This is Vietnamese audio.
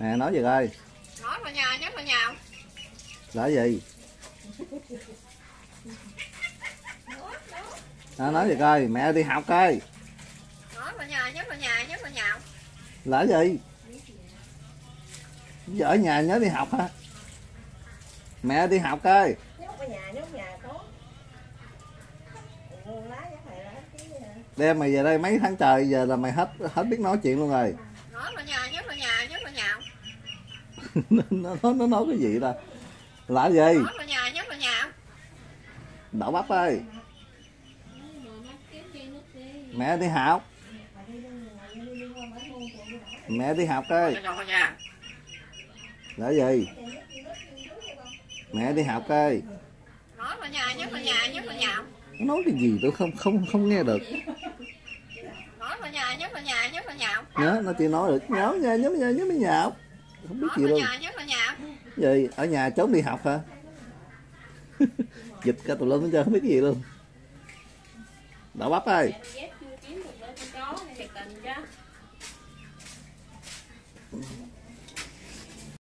nè nói gì coi? Nói mà nhào nhớ mà nhào là gì? À, nói gì coi? Mẹ đi học coi. Nói mà nhào nhớ mà nhào nhớ mà nhào là gì? Giờ ở nhà nhớ đi học hả? Mẹ đi học coi. Nhà nhà đem mày về đây mấy tháng trời giờ là mày hết hết biết nói chuyện luôn rồi. Nói mà nhào nhớ mà nhào nhớ mà nhào nó, nó, nó nói cái gì ta? Là gì? Nhào nhớ mà nhào đậu bắp ơi. Mẹ đi học. Mẹ đi học nhào là gì? Mẹ đi học nhớ nhớ nhào nó nói cái gì tôi không không không nghe được. Nói mà nhào nhớ mà nhào nhớ mà nhào nhớ nó chỉ nói được nhớ nha nhớ nha nhớ nhào không biết nói gì luôn. gì? Ở nhà trốn đi học hả? Dịch cả tùm lum hết trơn không biết gì luôn. Đậu bắp ơi